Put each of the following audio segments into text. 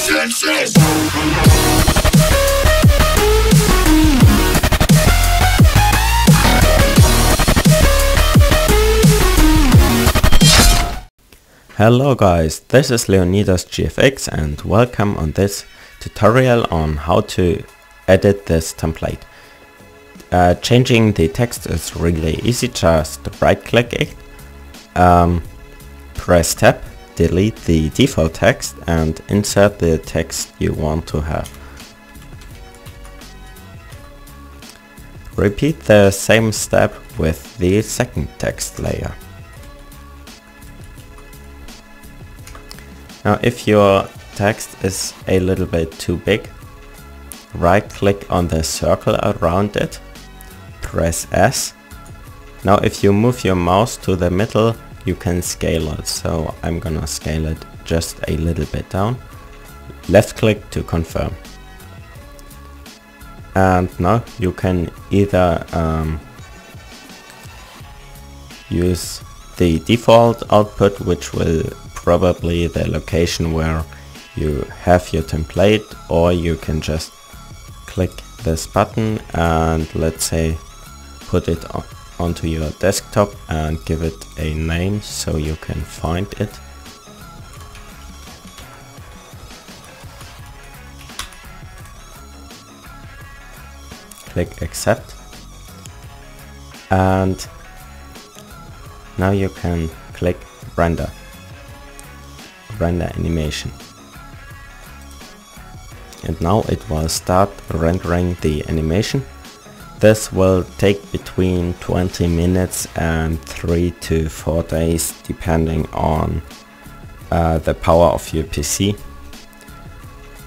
senses! Hello guys, this is Leonidas GFX and welcome on this tutorial on how to edit this template. Uh, changing the text is really easy, just right click it, um, press tab, delete the default text and insert the text you want to have. Repeat the same step with the second text layer. Now if your text is a little bit too big, right click on the circle around it, press S. Now if you move your mouse to the middle you can scale it, so I'm gonna scale it just a little bit down. Left click to confirm. And now you can either um, use the default output which will probably the location where you have your template or you can just click this button and let's say put it on onto your desktop and give it a name so you can find it. Click accept and now you can click render render animation. And now it will start rendering the animation. This will take between 20 minutes and 3 to 4 days depending on uh, the power of your PC.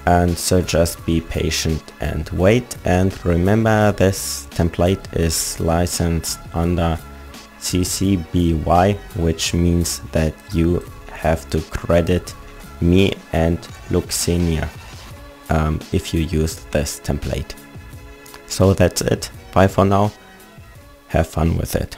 And so just be patient and wait and remember this template is licensed under CC BY which means that you have to credit me and Luxenia um, if you use this template. So that's it. Bye for now. Have fun with it.